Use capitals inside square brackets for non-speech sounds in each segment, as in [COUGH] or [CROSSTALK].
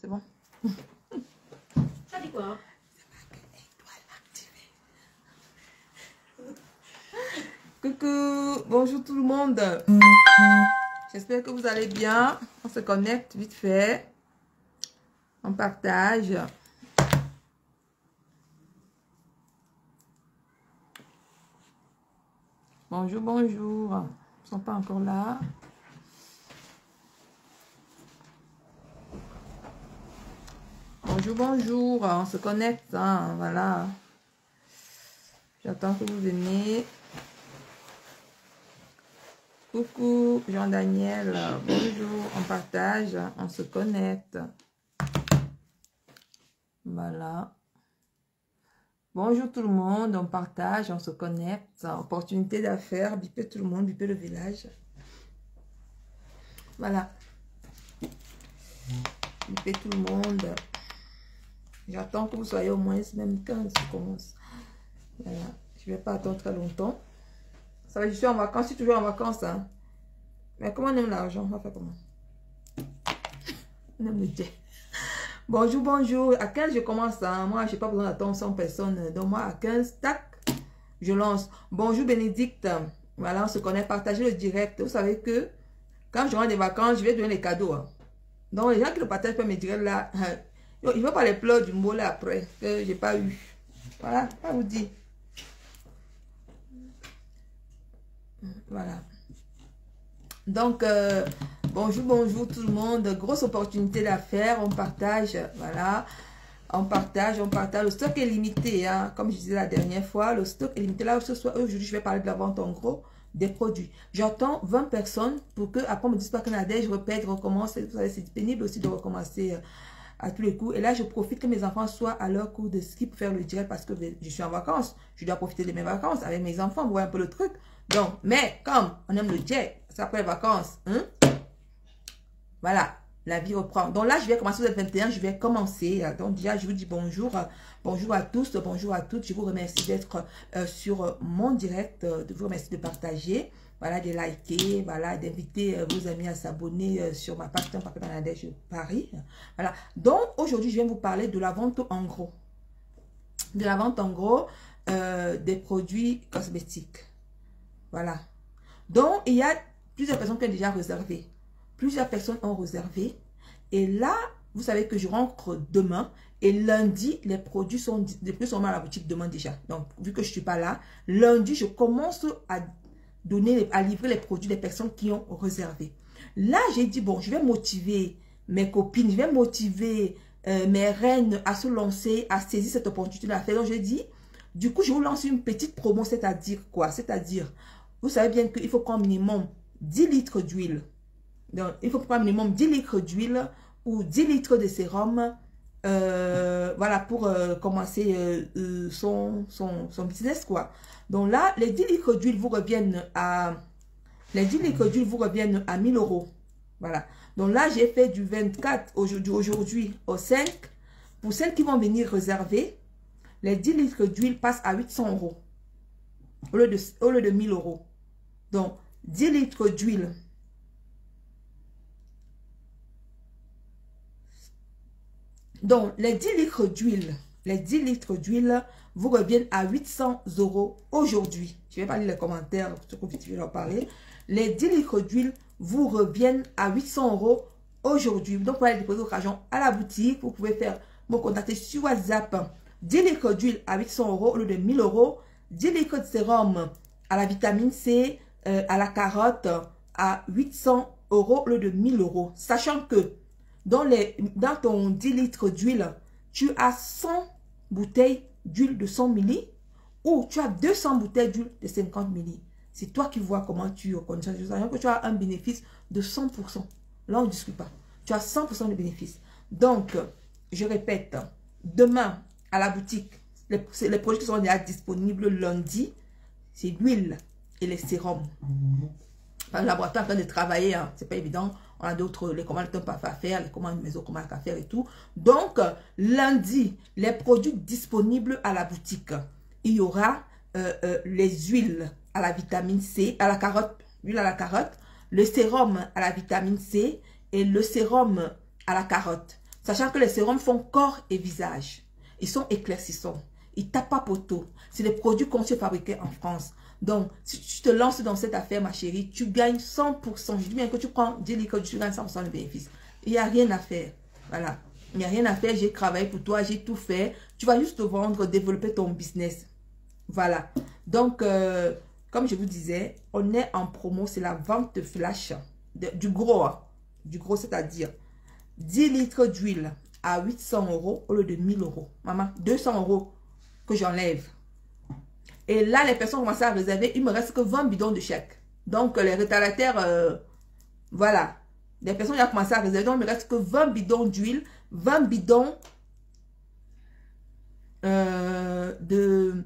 C'est bon. Ça dit quoi Coucou, bonjour tout le monde. J'espère que vous allez bien. On se connecte vite fait. On partage. Bonjour, bonjour. Ils ne sont pas encore là. Bonjour. On se connecte. hein, Voilà. J'attends que vous veniez. Coucou Jean-Daniel, bonjour, on partage, on se connecte. Voilà. Bonjour tout le monde, on partage, on se connecte. Opportunité d'affaires, bipez tout le monde, bipez le village. Voilà. Bipez tout le monde. J'attends que vous soyez au moins même 15 je commence. Voilà. Je ne vais pas attendre très longtemps. Ça va, je suis en vacances, je suis toujours en vacances. Hein. Mais comment on aime l'argent On va faire comment? Bonjour, bonjour. À 15, je commence. Hein. Moi, je n'ai pas besoin d'attendre 100 personnes. Donc, moi, à 15, tac, je lance. Bonjour, Bénédicte. Voilà, on se connaît. Partagez le direct. Vous savez que quand je rentre des vacances, je vais donner les cadeaux. hein. Donc, les gens qui le partagent pas me direct là, [LAUGHS] il ne faut pas les pleurs du mot là après, que je n'ai pas eu. Voilà, ça vous dit. Voilà. Donc, euh, bonjour, bonjour tout le monde. Grosse opportunité d'affaires. On partage, voilà. On partage, on partage. Le stock est limité, hein. comme je disais la dernière fois. Le stock est limité. Là, ce soir, aujourd'hui, je vais parler de la vente en gros des produits. J'attends 20 personnes pour que, après, on me dise pas Nadège, je répète, recommence. C'est pénible aussi de recommencer euh, à tous les coups. Et là, je profite que mes enfants soient à leur cours de ski pour faire le direct parce que je suis en vacances. Je dois profiter de mes vacances avec mes enfants, voir un peu le truc. Donc, mais comme on aime le jet, c'est après les vacances, hein? Voilà, la vie reprend. Donc là, je vais commencer, vous êtes 21, je vais commencer. Donc déjà, je vous dis bonjour. Bonjour à tous, bonjour à toutes. Je vous remercie d'être euh, sur mon direct, euh, de vous remercier de partager, voilà, de liker, voilà, d'inviter euh, vos amis à s'abonner euh, sur ma page Papa Bangladesh Paris. Voilà. Donc aujourd'hui, je viens vous parler de la vente en gros. De la vente en gros euh, des produits cosmétiques. Voilà. Donc, il y a plusieurs personnes qui ont déjà réservé. Plusieurs personnes ont réservé. Et là, vous savez que je rentre demain. Et lundi, les produits sont les plus sont à la boutique demain déjà. Donc, vu que je ne suis pas là, lundi, je commence à donner, à livrer les produits des personnes qui ont réservé. Là, j'ai dit, bon, je vais motiver mes copines, je vais motiver euh, mes reines à se lancer, à saisir cette opportunité d'affaires. Donc, j'ai dit, du coup, je vous lance une petite promo, c'est-à-dire quoi? C'est-à-dire, vous savez bien qu'il faut prendre minimum 10 litres d'huile. Donc, il faut prendre minimum 10 litres d'huile ou 10 litres de sérum. euh, voilà, pour euh, commencer euh, son, business, quoi. Donc là, les 10 litres d'huile vous reviennent à... Les 10 litres d'huile vous reviennent à 1000 euros. Voilà. Donc là, j'ai fait du 24 aujourd'hui aujourd'hui au 5. Pour celles qui vont venir réserver, les 10 litres d'huile passent à 800 euros. Au lieu, de, au lieu de 1000 euros. Donc, 10 litres d'huile. Donc, les 10 litres d'huile, les 10 litres d'huile vous reviennent à 800 euros aujourd'hui. Je ne vais pas lire les commentaires, je vais en parler. Les 10 litres d'huile vous reviennent à 800 euros aujourd'hui. Donc, pour aller déposer votre argent à la boutique, vous pouvez faire me contacter sur WhatsApp. 10 litres d'huile à 800 euros au lieu de 1000 euros. 10 litres de sérum à la vitamine C, euh, à la carotte à 800 euros au lieu de 1000 euros. Sachant que dans, ton 10 litres d'huile, tu as 100 bouteilles d'huile de 100 milli ou tu as 200 bouteilles d'huile de 50 milli. C'est toi qui vois comment tu reconnais ça. que tu as un bénéfice de 100%. Là, on ne discute pas. Tu as 100% de bénéfice. Donc, je répète, demain, à la boutique, les, les produits qui seront déjà disponibles lundi, c'est l'huile et les sérums. Le laboratoire en train de travailler, hein, c'est pas évident. On a d'autres, les commandes ne pas à faire, les commandes maison, commandes à faire et tout. Donc, lundi, les produits disponibles à la boutique. Il y aura euh, euh, les huiles à la vitamine C, à la carotte, l'huile à la carotte, le sérum à la vitamine C et le sérum à la carotte. Sachant que les sérums font corps et visage. Ils sont éclaircissants. Ils tapent pas poteau. C'est des produits conçus et fabriqués en France. Donc, si tu te lances dans cette affaire, ma chérie, tu gagnes 100%. Je dis bien que tu prends 10 litres, tu gagnes 100% de bénéfice. Il n'y a rien à faire. Voilà. Il n'y a rien à faire. J'ai travaillé pour toi, j'ai tout fait. Tu vas juste te vendre, développer ton business. Voilà. Donc, euh, comme je vous disais, on est en promo. C'est la vente flash. du gros. Hein. Du gros, c'est-à-dire 10 litres d'huile à 800 euros au lieu de 1000 euros. Maman, 200 euros que j'enlève. Et là, les personnes commencent à réserver. Il me reste que 20 bidons de chèque. Donc, les retardataires, euh, voilà. Les personnes qui ont commencé à réserver. Donc, il me reste que 20 bidons d'huile, 20 bidons euh, de,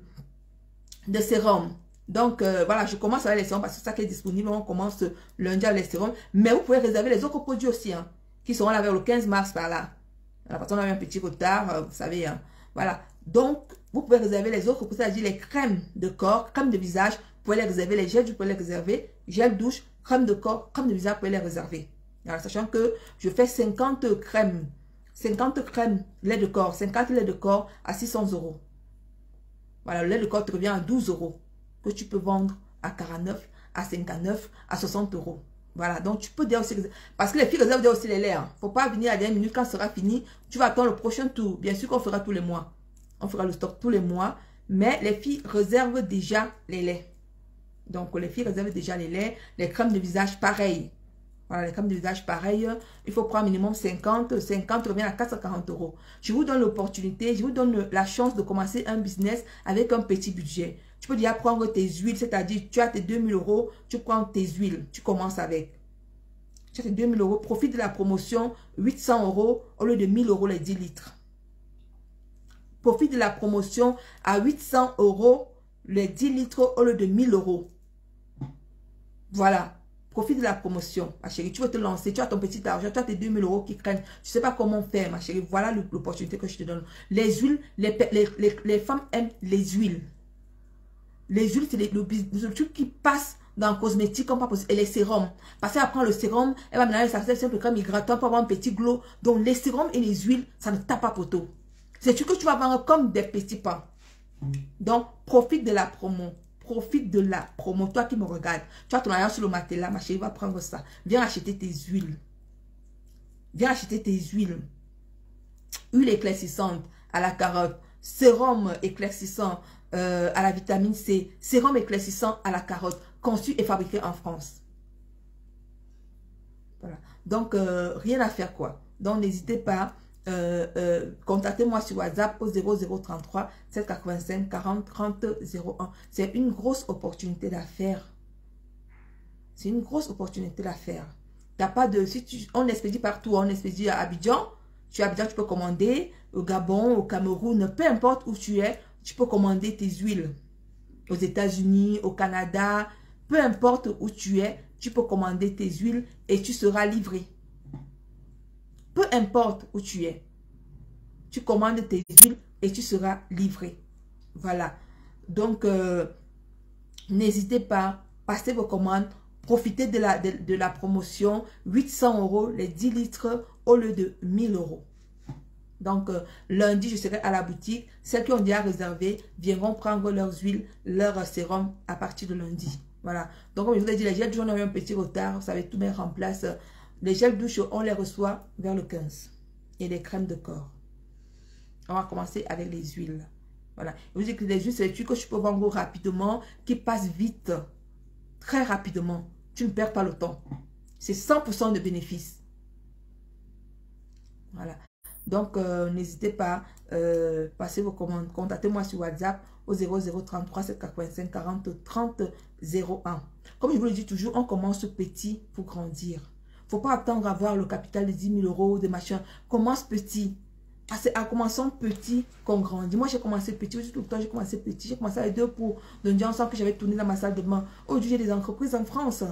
sérum. Donc, euh, voilà, je commence avec les sérums parce que c'est ça qui est disponible. On commence lundi avec les sérums. Mais vous pouvez réserver les autres produits aussi, hein, qui seront là vers le 15 mars par là. La personne a eu un petit retard, vous savez. Hein. Voilà. Donc, vous pouvez réserver les autres, c'est-à-dire les crèmes de corps, crèmes de visage, vous pouvez les réserver, les gels, vous pouvez les réserver, gel douche, crème de corps, crème de visage, vous pouvez les réserver. Sachant que je fais 50 crèmes, 50 crèmes lait de corps, 50 lait de corps à 600 euros. Voilà, le lait de corps te revient à 12 euros, que tu peux vendre à 49, à 59, à 60 euros. Voilà, donc tu peux dire aussi, parce que les filles réservent aussi les laits. ne hein. Faut pas venir à la dernière minute quand ce sera fini. Tu vas attendre le prochain tour. Bien sûr qu'on fera tous les mois. On fera le stock tous les mois. Mais les filles réservent déjà les laits. Donc, les filles réservent déjà les laits. Les crèmes de visage, pareil. Voilà, les crèmes de visage, pareil. Il faut prendre minimum 50. 50 revient à 440 euros. Je vous donne l'opportunité, je vous donne la chance de commencer un business avec un petit budget. Tu peux déjà prendre tes huiles, c'est-à-dire tu as tes 2000 euros, tu prends tes huiles, tu commences avec. Tu as tes 2000 euros, profite de la promotion, 800 euros au lieu de 1000 euros les 10 litres. Profite de la promotion à 800 euros les 10 litres au lieu de 1000 euros. Voilà. Profite de la promotion, ma chérie. Tu veux te lancer, tu as ton petit argent, tu as tes 2000 euros qui craignent. Tu sais pas comment faire, ma chérie. Voilà l'opportunité que je te donne. Les huiles, les, les, femmes aiment les huiles. Les huiles, c'est le, truc qui passe dans le cosmétique comme pas possible. Et les sérums. Parce qu'elle prend le sérum, elle va mélanger ça simple comme hydratant pour avoir un petit glow. Donc les sérums et les huiles, ça ne tape pas poteau. C'est ce que tu vas vendre comme des petits pains. Donc, profite de la promo. Profite de la promo. Toi qui me regardes, tu as ton argent sur le matelas, ma chérie, va prendre ça. Viens acheter tes huiles. Viens acheter tes huiles. Huile éclaircissante à la carotte. Sérum éclaircissant euh, à la vitamine C. Sérum éclaircissant à la carotte. Conçu et fabriqué en France. Voilà. Donc, euh, rien à faire quoi. Donc, n'hésitez pas euh, euh, contactez-moi sur WhatsApp au 0033 785 40 30 01. C'est une grosse opportunité d'affaires. C'est une grosse opportunité d'affaires. T'as pas de... Si tu, on expédie partout, on expédie à Abidjan. Tu à Abidjan, tu peux commander. Au Gabon, au Cameroun, peu importe où tu es, tu peux commander tes huiles. Aux États-Unis, au Canada, peu importe où tu es, tu peux commander tes huiles et tu seras livré. Peu importe où tu es, tu commandes tes huiles et tu seras livré. Voilà. Donc, euh, n'hésitez pas, passez vos commandes, profitez de la, de, la promotion, 800 euros les 10 litres au lieu de 1000 euros. Donc, euh, lundi, je serai à la boutique. Celles qui ont déjà réservé viendront prendre leurs huiles, leurs sérum à partir de lundi. Voilà. Donc, comme je vous ai dit, les gels, j'en ai eu un petit retard. Vous savez, tout mettre en place. Les gels douche, on les reçoit vers le 15. Et les crèmes de corps. On va commencer avec les huiles. Voilà. vous dites que les huiles, c'est des trucs que je peux vendre rapidement, qui passent vite, très rapidement. Tu ne perds pas le temps. C'est 100% de bénéfice. Voilà. Donc, euh, n'hésitez pas, euh, passez vos commandes. Contactez-moi sur WhatsApp au 0033 785 40 30 01. Comme je vous le dis toujours, on commence petit pour grandir faut pas attendre à avoir le capital de 10 000 euros, de machin. Commence petit. C'est en commençant petit qu'on grandit. Moi, j'ai commencé petit. Tout le j'ai commencé petit. J'ai commencé avec deux pour de ensemble que j'avais tourné dans ma salle de bain. Aujourd'hui, j'ai des entreprises en France.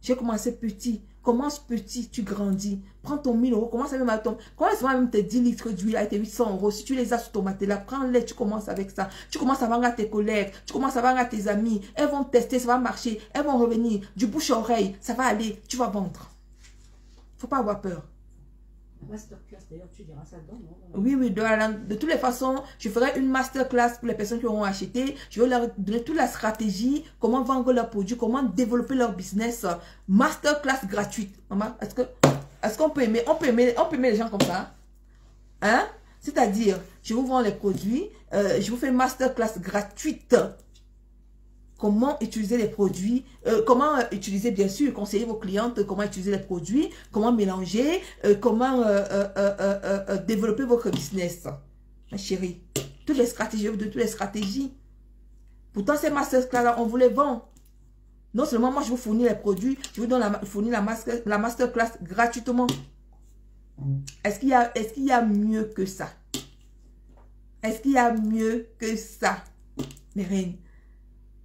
J'ai commencé petit. Commence petit, tu grandis. Prends ton 1000 euros, commence avec ma tombe. Commence même tes 10 litres d'huile avec tes 800 euros. Si tu les as sur ton matelas, prends-les, tu commences avec ça. Tu commences à vendre à tes collègues, tu commences à vendre à tes amis. Elles vont tester, ça va marcher. Elles vont revenir. Du bouche à oreille, ça va aller, tu vas vendre faut pas avoir peur. Masterclass, d'ailleurs, tu diras ça non? Oui, oui, de, de toutes les façons, je ferai une masterclass pour les personnes qui auront acheté. Je vais leur donner toute la stratégie, comment vendre leurs produits, comment développer leur business. Masterclass gratuite. Maman, est-ce que est-ce qu'on peut aimer, on peut aimer, on peut aimer les gens comme ça? Hein? C'est-à-dire, je vous vends les produits, euh, je vous fais une masterclass gratuite comment utiliser les produits, euh, comment euh, utiliser, bien sûr, conseiller vos clientes, comment utiliser les produits, comment mélanger, euh, comment développer votre business. Ma chérie, toutes les stratégies, de toutes les stratégies. Pourtant, ces masterclass-là, on vous les vend. Non seulement moi, je vous fournis les produits, je vous donne la, fournir la, master, la masterclass gratuitement. Est-ce qu'il y, a mieux que ça? Est-ce qu'il y a mieux que ça, mes?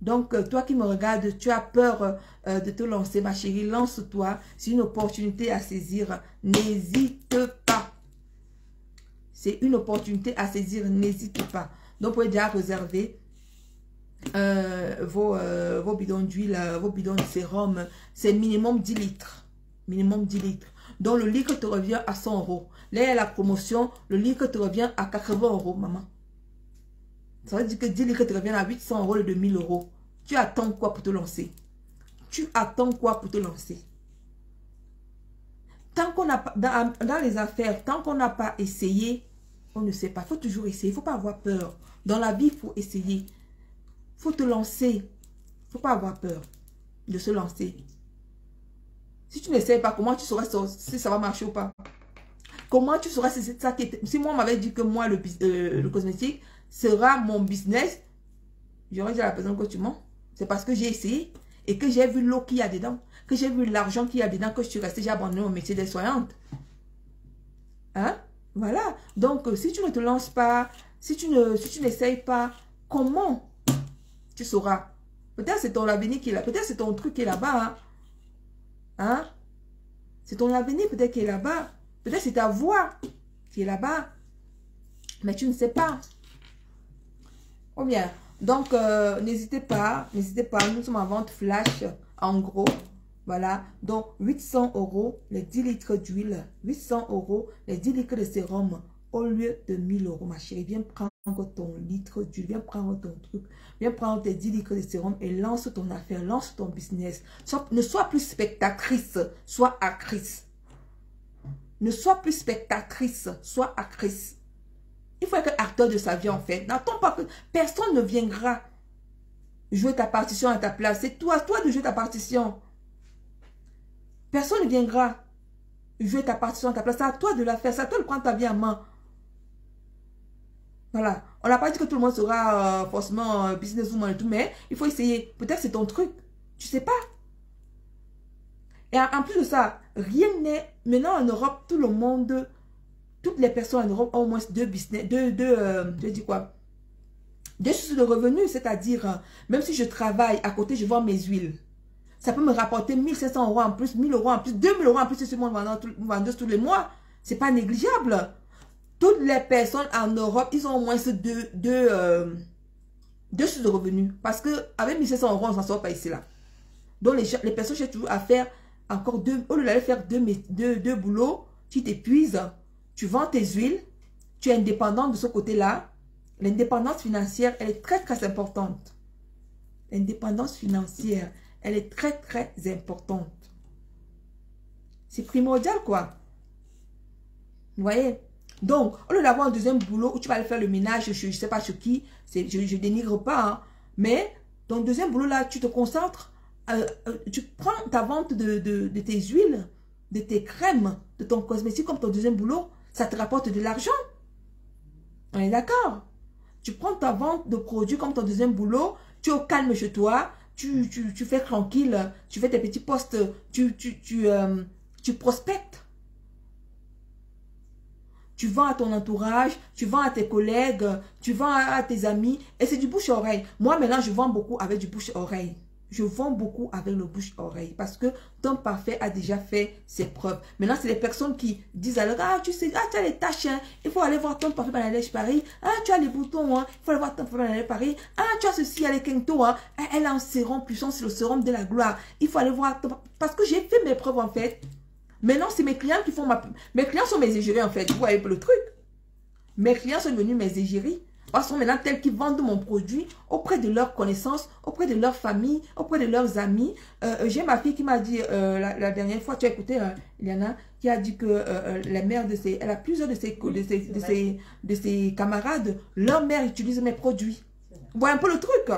Donc, euh, toi qui me regardes, tu as peur euh, euh, de te lancer, ma chérie, lance-toi. C'est une opportunité à saisir. N'hésite pas. C'est une opportunité à saisir. N'hésite pas. Donc, vous pouvez déjà réserver vos, vos bidons d'huile, vos bidons de sérum. C'est minimum 10 litres. Minimum 10 litres. Donc, le litre te revient à 100 euros. Là, il y a la promotion. Le litre te revient à 80 euros, maman. Ça veut dire que 10 litres te revient à 800 euros de 1000 euros. Tu attends quoi pour te lancer? Tu attends quoi pour te lancer? Tant qu'on n'a pas, dans, les affaires, tant qu'on n'a pas essayé, on ne sait pas. Il faut toujours essayer. Il ne faut pas avoir peur. Dans la vie, il faut essayer. Il faut te lancer. Il ne faut pas avoir peur de se lancer. Si tu n'essayes pas, comment tu sauras si ça va marcher ou pas? Comment tu sauras si c'est ça qui est... Si moi, on m'avait dit que moi, le, euh, le cosmétique, sera mon business, j'aurais dit à la personne que tu mens. C'est parce que j'ai essayé et que j'ai vu l'eau qu'il y a dedans, que j'ai vu l'argent qu'il y a dedans, que je suis restée, j'ai abandonné mon métier de soignante. Hein? Voilà. Donc, euh, si tu ne te lances pas, si tu ne, si tu n'essayes pas, comment tu sauras? Peut-être c'est ton avenir qui est là. Peut-être c'est ton truc qui est là-bas. Hein? hein? C'est ton avenir peut-être qui est là-bas. Peut-être c'est ta voix qui est là-bas. Mais tu ne sais pas. Donc, euh, n'hésitez pas, n'hésitez pas, nous sommes en vente flash, en gros. Voilà, donc 800 euros les 10 litres d'huile, 800 euros les 10 litres de sérum au lieu de 1000 euros, ma chérie. Viens prendre ton litre d'huile, viens prendre ton truc, viens prendre tes 10 litres de sérum et lance ton affaire, lance ton business. ne sois plus spectatrice, sois actrice. Ne sois plus spectatrice, sois actrice. Il faut être acteur de sa vie en fait. N'attends pas que personne ne viendra jouer ta partition à ta place. C'est toi, toi de jouer ta partition. Personne ne viendra jouer ta partition à ta place. C'est à toi de la faire. C'est à toi de prendre ta vie en main. Voilà. On n'a pas dit que tout le monde sera euh, forcément euh, businesswoman et tout, mais il faut essayer. Peut-être c'est ton truc. Tu sais pas. Et en plus de ça, rien n'est... Maintenant en Europe, tout le monde toutes les personnes en Europe ont au moins deux business, deux, deux, euh, je dis quoi? Deux sources de revenus, c'est-à-dire, euh, même si je travaille à côté, je vends mes huiles. Ça peut me rapporter 1500 euros en plus, 1000 euros en plus, 2000 euros en plus je suis vendeuse tous les mois. C'est pas négligeable. Toutes les personnes en Europe, ils ont au moins deux, deux, euh, deux sources de revenus. Parce que avec 1500 euros, on s'en sort pas ici là. Donc les, les personnes cherchent toujours à faire encore deux, au lieu d'aller faire deux, deux, deux boulots, tu t'épuises tu vends tes huiles, tu es indépendant de ce côté-là. L'indépendance financière, elle est très, très importante. L'indépendance financière, elle est très, très importante. C'est primordial, quoi. Vous voyez? Donc, au lieu d'avoir un deuxième boulot où tu vas aller faire le ménage, je ne sais pas sur qui, je ne dénigre pas, hein, mais ton deuxième boulot, là, tu te concentres, euh, euh, tu prends ta vente de, de tes huiles, de tes crèmes, de ton cosmétique comme ton deuxième boulot, ça te rapporte de l'argent. On est d'accord Tu prends ta vente de produits comme ton deuxième boulot, tu es au calme chez toi, tu, tu, fais tranquille, tu fais tes petits postes, euh, tu prospectes. Tu vends à ton entourage, tu vends à tes collègues, tu vends à, tes amis et c'est du bouche-oreille. Moi, maintenant, je vends beaucoup avec du bouche-oreille je vends beaucoup avec le bouche-oreille parce que ton parfait a déjà fait ses preuves. Maintenant, c'est les personnes qui disent alors, ah, tu sais, ah, tu as les taches, hein. il faut aller voir ton parfait Bangladesh Paris. Ah, tu as les boutons, hein. il faut aller voir ton parfait Bangladesh Paris. Ah, tu as ceci, elle est kento, hein. Elle a un sérum puissant, c'est le sérum de la gloire. Il faut aller voir ton... Parce que j'ai fait mes preuves, en fait. Maintenant, c'est mes clients qui font ma... Mes clients sont mes égéries, en fait. Vous voyez le truc? Mes clients sont devenus mes égéries. Parce sont maintenant tels qu'ils vendent mon produit auprès de leurs connaissances, auprès de leur famille, auprès de leurs amis. Euh, euh, j'ai ma fille qui m'a dit euh, la, dernière fois, tu as écouté, il y en a qui a dit que la mère de ses, elle a plusieurs de ses, de ses, de ses, de ses camarades, leur mère utilise mes produits. Vous voyez un peu le truc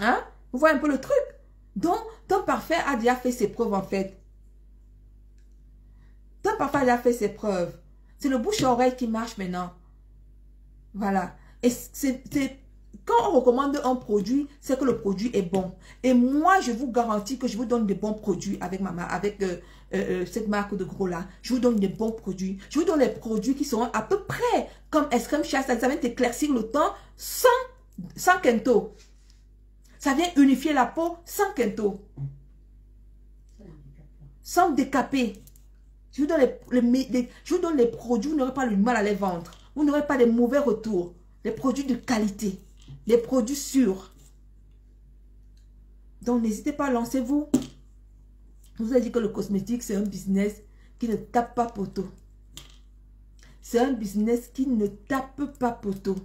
Hein? Vous voyez un peu le truc? Donc, ton parfait a déjà fait ses preuves en fait. Ton parfait a déjà fait ses preuves. C'est le bouche-oreille qui marche maintenant. Voilà. Et c'est quand on recommande un produit, c'est que le produit est bon. Et moi, je vous garantis que je vous donne des bons produits avec ma avec euh, euh, euh, cette marque de gros là. Je vous donne des bons produits. Je vous donne des produits qui seront à peu près comme Escrème Chasse. Ça vient t'éclaircir le temps sans, sans kento. Ça vient unifier la peau sans kento. Sans décaper. Je vous donne les, je vous donne les produits, vous n'aurez pas le mal à les vendre. Vous n'aurez pas de mauvais retours. Les produits de qualité. Les produits sûrs. Donc, n'hésitez pas, lancez-vous. Je vous ai dit que le cosmétique, c'est un business qui ne tape pas poteau. C'est un business qui ne tape pas poteau.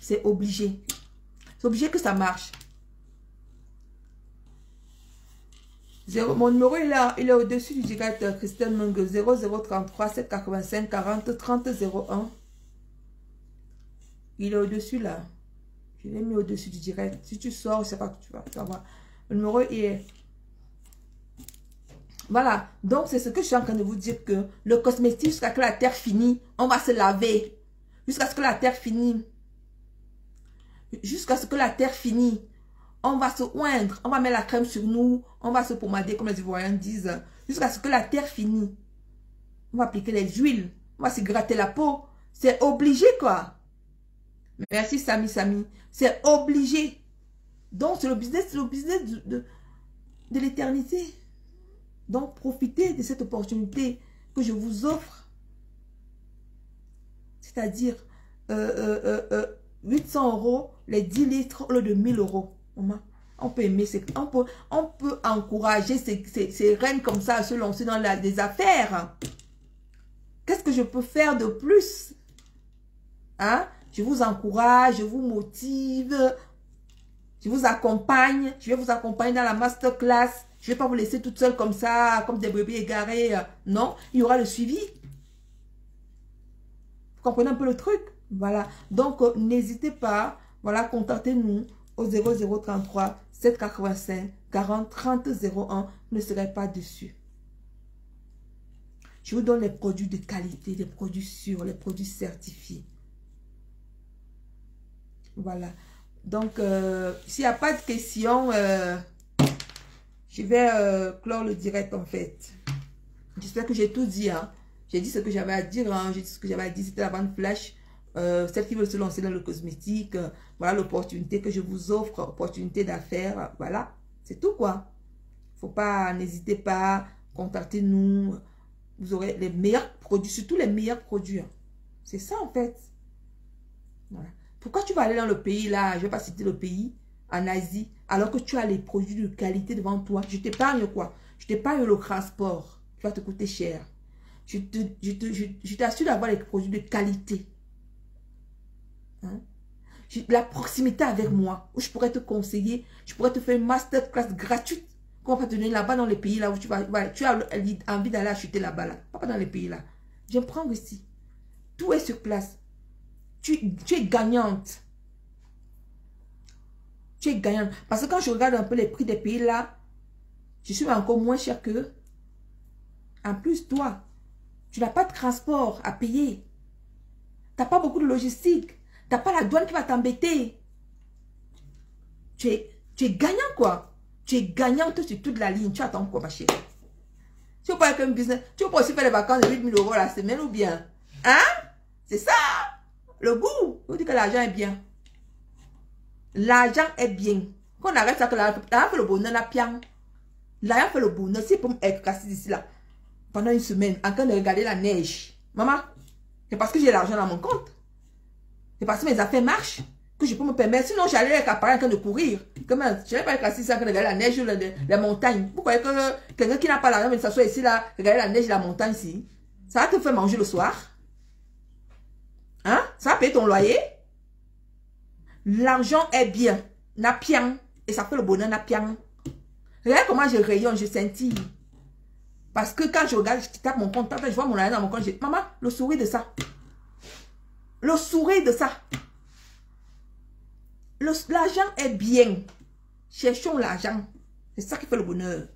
C'est obligé. C'est obligé que ça marche. Mon numéro est là, il est au-dessus du direct Christelle Mung 0033 785 40 30 01. Il est au-dessus là. Je l'ai mis au-dessus du direct. Si tu sors, sais pas que tu vas, tu voir. Le numéro est... Voilà. Donc, c'est ce que je suis en train de vous dire que le cosmétique, jusqu'à ce que la terre finisse, on va se laver. Jusqu'à ce que la terre finisse. Jusqu'à ce que la terre finisse. On va se oindre. On va mettre la crème sur nous. On va se pomader, comme les Ivoiriens disent. Jusqu'à ce que la terre finisse. On va appliquer les huiles. On va se gratter la peau. C'est obligé, quoi. Merci Sami Sami. C'est obligé. Donc c'est le business, le business de, de, l'éternité. Donc profitez de cette opportunité que je vous offre. C'est-à-dire 800 euh, euh, euh, euros, les 10 litres au lieu de 1000 euros. On peut aimer, on peut, on peut encourager ces, reines comme ça à se lancer dans la, des affaires. Qu'est-ce que je peux faire de plus? Hein? Je vous encourage, je vous motive, je vous accompagne, je vais vous accompagner dans la masterclass. Je ne vais pas vous laisser toute seule comme ça, comme des bébés égarés. Non, il y aura le suivi. Vous comprenez un peu le truc? Voilà. Donc, euh, n'hésitez pas, voilà, contactez-nous au 0033 785 40 30 01. ne serez pas dessus. Je vous donne les produits de qualité, les produits sûrs, les produits certifiés. Voilà. Donc, euh, s'il n'y a pas de questions, euh, je vais euh, clore le direct en fait. J'espère que j'ai tout dit. Hein. J'ai dit ce que j'avais à dire. Hein. J'ai dit ce que j'avais à dire. C'était la vente flash. Celle qui veut se lancer dans le cosmétique. voilà l'opportunité que je vous offre. Opportunité d'affaires. Voilà. C'est tout quoi. Faut pas, n'hésitez pas. Contactez-nous. Vous aurez les meilleurs produits. Surtout les meilleurs produits. Hein. C'est ça en fait. Pourquoi tu vas aller dans le pays là, je vais pas citer le pays, en Asie, alors que tu as les produits de qualité devant toi Je t'épargne quoi Je t'épargne le transport qui va te coûter cher. Je t'assure d'avoir les produits de qualité. Hein? La proximité avec moi, où je pourrais te conseiller, je pourrais te faire une masterclass gratuite qu'on va te donner là-bas dans les pays là où tu, vas, tu as envie d'aller acheter là-bas. Là. Pas dans les pays là. Viens prendre ici. Tout est sur place tu, es gagnante. Tu es gagnante. Parce que quand je regarde un peu les prix des pays là, je suis encore moins cher que En plus, toi, tu n'as pas de transport à payer. Tu n'as pas beaucoup de logistique. Pas la douane qui va t'embêter. Tu es, tu es gagnant, quoi. Tu es gagnante sur toute la ligne. Tu attends quoi, ma chérie? Tu veux pas un business? Tu peux aussi faire des vacances de 8000 euros la semaine ou bien? Hein? C'est ça? Le goût, vous dites que l'argent est bien. L'argent est bien. Quand on arrête ça, que l'argent fait le bonheur, la pian. L'argent fait le bonheur. Si pour être cassé d'ici là, pendant une semaine, en train de regarder la neige. Maman, c'est parce que j'ai l'argent dans mon compte. Parce que mes affaires marchent. que je peux me permettre. Sinon, j'allais avec appareil en train de courir. Comment Je n'allais pas avec assis en de regarder la neige, la, la montagne. Vous croyez que quelqu'un qui n'a pas l'argent, mais s'assoit ici, là, regarder la neige, la montagne, ici, ça te faire manger le soir Hein? Ça va ton loyer L'argent est bien. N'a. Et ça fait le bonheur, n'a. Regarde comment je rayonne, je scintille. Parce que quand je regarde, je tape mon compte, je vois mon argent dans mon compte, je dis, maman, le sourire de ça. Le sourire de ça. L'argent est bien. Cherchons l'argent. C'est ça qui fait le bonheur.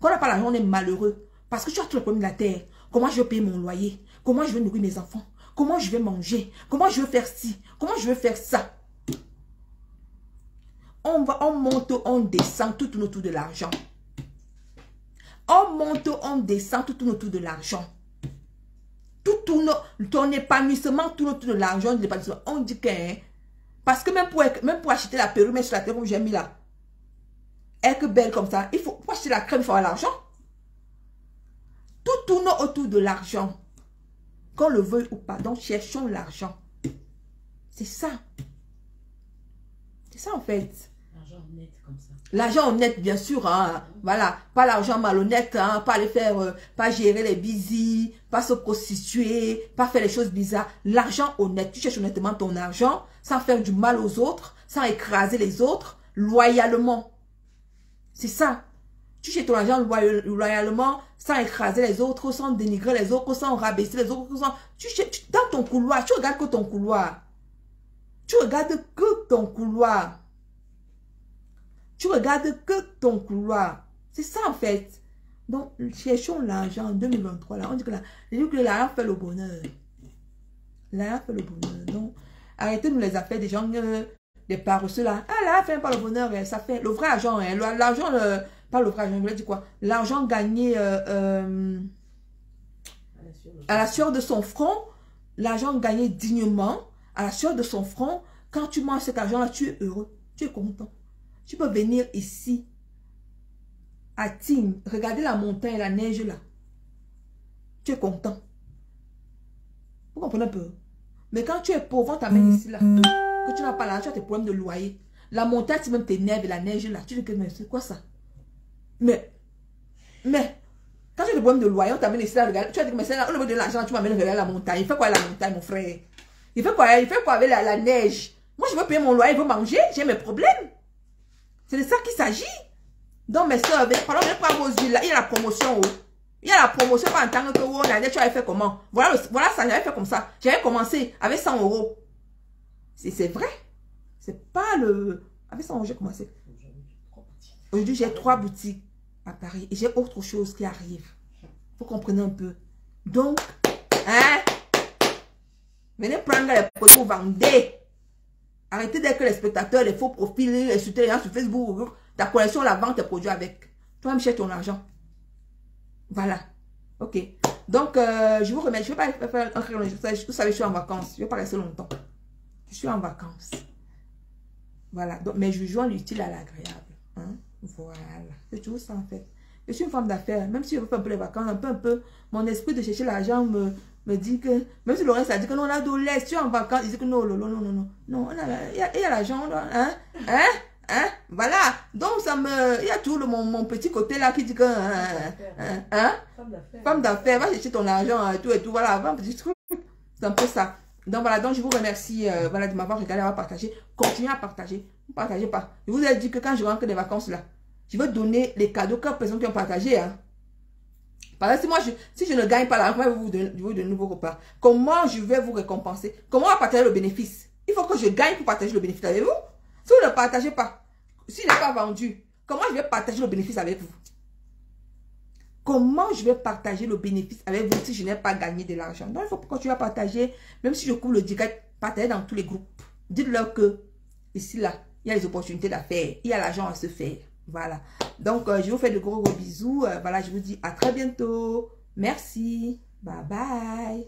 Quand on n'a pas l'argent, on est malheureux. Parce que tu as tout le problème de la terre. Comment je vais payer mon loyer? Comment je vais nourrir mes enfants? Comment je vais manger? Comment je vais faire ci? Comment je vais faire ça? On va, on monte, on descend, tout autour de l'argent. On monte, on descend, tout autour de l'argent. Tout ton épanouissement tout autour de l'argent, On dit que, hein, parce que même pour, même pour acheter la perruque, sur la tête, comme j'ai mis là, que belle comme ça, il faut, acheter la crème, il faut l'argent. Tout tourne autour de l'argent. Qu'on le veuille ou pas. Donc, cherchons l'argent. C'est ça. C'est ça, en fait. L'argent honnête comme ça. L'argent honnête, bien sûr. Hein. Voilà. Pas l'argent malhonnête. Hein. Pas aller faire, euh, pas gérer les busy, pas se prostituer, pas faire les choses bizarres. L'argent honnête. Tu cherches honnêtement ton argent sans faire du mal aux autres, sans écraser les autres, loyalement. C'est ça. Tu cherches ton argent loyalement, sans écraser les autres, sans dénigrer les autres, sans rabaisser les autres. Sans... Tu, cherches, dans ton couloir, tu regardes que ton couloir. Tu regardes que ton couloir. Tu regardes que ton couloir. C'est ça en fait. Donc, cherchons l'argent en 2023. Là. On dit que l'argent fait le bonheur. L'argent fait le bonheur. Donc, arrêtez nous les affaires des gens, euh, des paresseux là. Ah là, fait pas le bonheur, ça fait le vrai argent. Hein. L'argent, pas le vrai argent, je voulais dire quoi L'argent gagné euh, euh, à la sueur de son front, l'argent gagné dignement, à la sueur de son front, quand tu manges cet argent-là, tu es heureux, tu es content. Tu peux venir ici, à Tim, regarder la montagne, la neige là. Tu es content. Vous comprenez un peu? Mais quand tu es pauvre, on t'amène ici là, que tu n'as pas l'argent, tu as tes problèmes de loyer. La montagne, c'est même t'énerve, la neige là. Tu dis que, mais c'est quoi ça? Mais, mais, quand tu as des problèmes de loyer, on t'amène ici là, regarde, tu as dit, mais c'est là, au niveau de l'argent, tu m'amènes regarder la montagne. Il fait quoi la montagne, mon frère? Il fait quoi Il fait quoi avec la, neige? Moi, je veux payer mon loyer, je veux manger, j'ai mes problèmes. C'est de ça qu'il s'agit. Donc, mes soeurs, pardon, je prends vos huiles là, il y a la promotion. Oh. Il y a la promotion pas en tant que oh, tu avais fait comment? Voilà, voilà ça, j'avais fait comme ça. J'avais commencé avec 100 euros. C'est vrai. C'est pas le... Avec 100 euros, j'ai commencé. Aujourd'hui, j'ai trois boutiques à Paris. Et j'ai autre chose qui arrive. Vous comprenez un peu? Donc, hein? Venez prendre les produits pour vendre. Arrêtez d'être les spectateurs, les faux profils, les sur Facebook. Ta collection, la vente tes produits avec. Toi, me cherche ton argent. Voilà. Ok. Donc, euh, je vous remercie. Je ne vais pas faire un Vous savez, je suis en vacances. Je ne vais pas rester longtemps. Je suis en vacances. Voilà. Donc, mais je joue l'utile à l'agréable. Hein? Voilà. C'est toujours ça en fait. Je suis une femme d'affaires. Même si je fais un peu les vacances, un peu, un peu, mon esprit de chercher l'argent me, me dit que, même si Laurence a dit que non, on a de l'Est, tu es en vacances, il dit que non, non, non, non, non, non, il y a, l'argent, hein, hein, hein, voilà. Donc, ça me, il y a tout le, mon, mon petit côté là qui dit que, hein, hein, hein, femme d'affaires, va chercher ton argent, et tout, et tout, voilà, un petit truc. C'est un peu ça. Donc voilà, donc je vous remercie euh, voilà, de m'avoir regardé, d'avoir partagé. Continuez à partager. Ne partagez pas. Je vous ai dit que quand je rentre des vacances là, je vais donner les cadeaux que personnes qui ont partagé. Hein. Parce que si moi, je, si je ne gagne pas l'argent, je vous donner, de nouveaux repas. Comment je vais vous récompenser? Comment on va partager le bénéfice? Il faut que je gagne pour partager le bénéfice avec vous. Si vous ne partagez pas, s'il n'est pas vendu, comment je vais partager le bénéfice avec vous? Comment je vais partager le bénéfice avec vous si je n'ai pas gagné de l'argent? Donc, il faut continuer à partager. Même si je couvre le direct, partagez dans tous les groupes. Dites-leur que, ici, là, il y a les opportunités d'affaires. Il y a l'argent à se faire. Voilà. Donc, euh, je vous fais de gros, gros bisous. Euh, voilà, je vous dis à très bientôt. Merci. Bye bye.